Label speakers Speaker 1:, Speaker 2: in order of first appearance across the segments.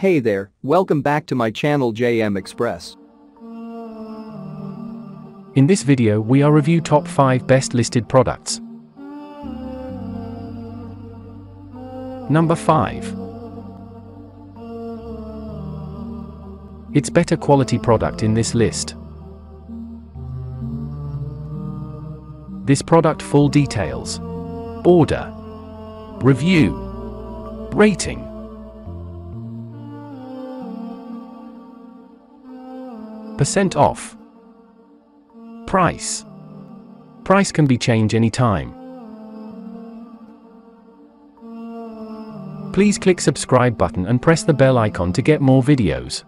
Speaker 1: Hey there, welcome back to my channel JM Express.
Speaker 2: In this video we are review top 5 best listed products. Number 5. It's better quality product in this list. This product full details. Order. Review. Rating. Percent off. Price. Price can be changed anytime. Please click subscribe button and press the bell icon to get more videos.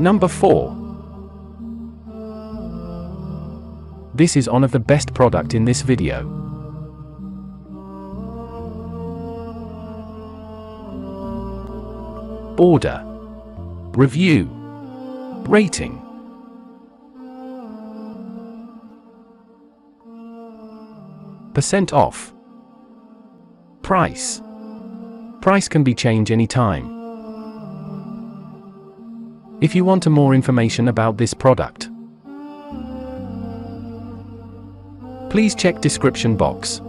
Speaker 2: Number 4. This is one of the best product in this video. Order. Review. Rating. Percent off. Price. Price can be changed anytime. If you want more information about this product, please check description box.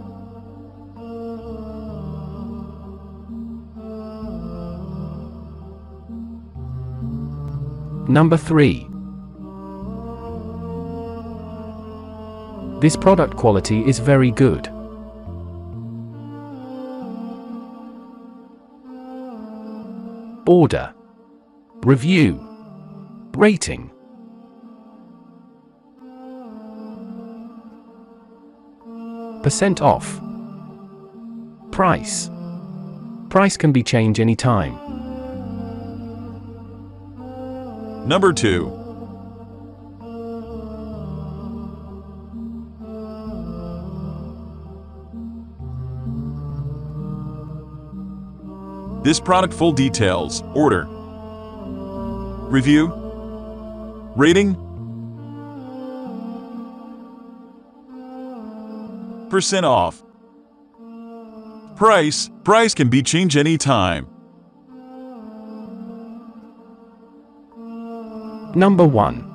Speaker 2: Number 3. This product quality is very good. Order. Review. Rating. Percent off. Price. Price can be changed anytime.
Speaker 3: Number 2. This product full details, order, review, rating, percent off. Price, price can be changed anytime.
Speaker 2: Number 1.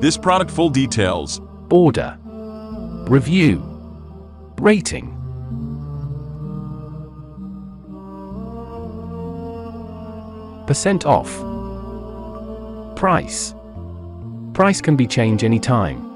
Speaker 3: This product full details,
Speaker 2: Order. Review. Rating. Percent off. Price. Price can be changed anytime.